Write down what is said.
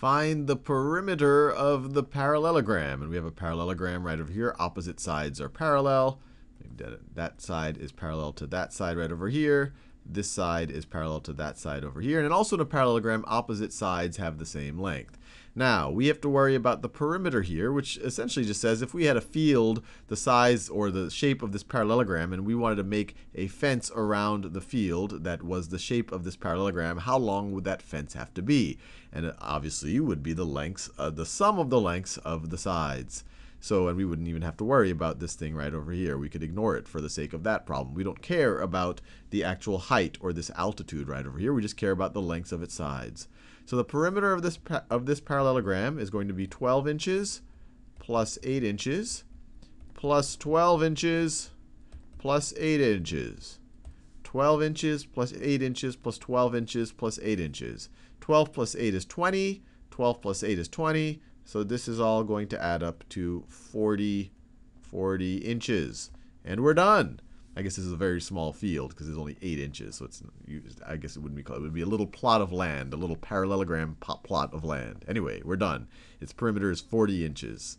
find the perimeter of the parallelogram. And we have a parallelogram right over here. Opposite sides are parallel. That side is parallel to that side right over here. This side is parallel to that side over here. And also in a parallelogram, opposite sides have the same length. Now, we have to worry about the perimeter here, which essentially just says if we had a field the size or the shape of this parallelogram and we wanted to make a fence around the field that was the shape of this parallelogram, how long would that fence have to be? And it obviously would be the lengths, uh, the sum of the lengths of the sides. So, and we wouldn't even have to worry about this thing right over here. We could ignore it for the sake of that problem. We don't care about the actual height or this altitude right over here. We just care about the lengths of its sides. So the perimeter of this, of this parallelogram is going to be 12 inches plus 8 inches plus 12 inches plus 8 inches. 12 inches plus 8 inches plus 12 inches plus 8 inches. 12 plus 8 is 20. 12 plus 8 is 20. So this is all going to add up to 40, 40 inches. And we're done. I guess this is a very small field because it's only 8 inches. So it's used. I guess it wouldn't be called. It would be a little plot of land, a little parallelogram plot of land. Anyway, we're done. Its perimeter is 40 inches.